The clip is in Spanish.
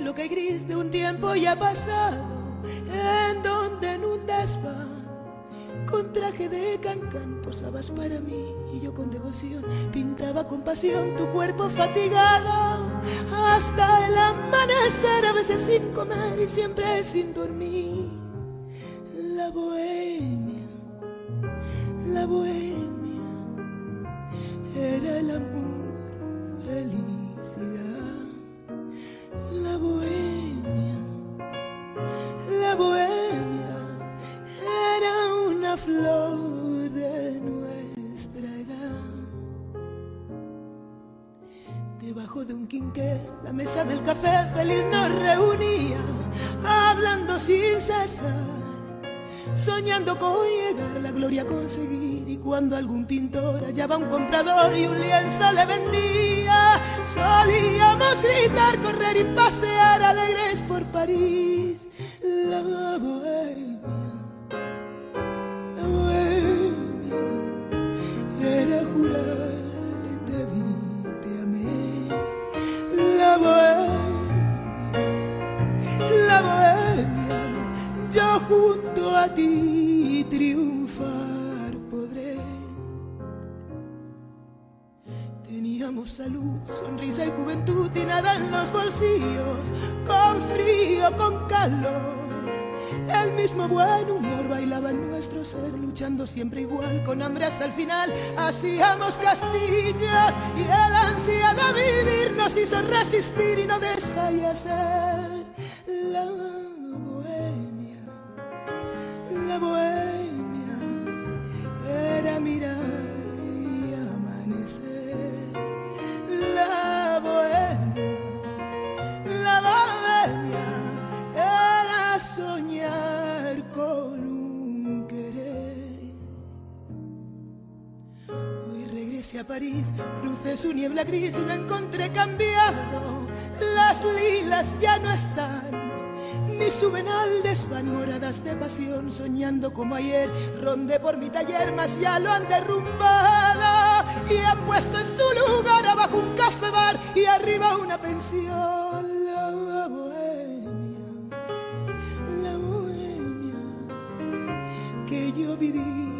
bloque gris de un tiempo ya pasado, en donde en un desván con traje de cancán posabas para mí y yo con devoción pintaba con pasión tu cuerpo fatigado hasta el amanecer, a veces sin comer y siempre sin dormir. La bohemia, era una flor de nuestra edad. Debajo de un quinqué, la mesa del café feliz nos reunía, hablando sin cesar soñando con llegar la gloria a conseguir y cuando algún pintor hallaba un comprador y un lienzo le vendía, solíamos gritar, correr y pasear alegres por París. Junto a ti triunfar podré. Teníamos salud, sonrisa y juventud y nada en los bolsillos, con frío, con calor. El mismo buen humor bailaba en nuestro ser, luchando siempre igual, con hambre hasta el final. Hacíamos castillos y el ansia de vivir nos hizo resistir y no desfallecer. Hoy regresé a París, crucé su niebla gris y lo encontré cambiado. Las lilas ya no están. Ni suben al desván moradas de pasión, soñando como ayer, rondé por mi taller, mas ya lo han derrumbado y han puesto en su lugar abajo un café bar y arriba una pensión. La bohemia, la bohemia que yo viví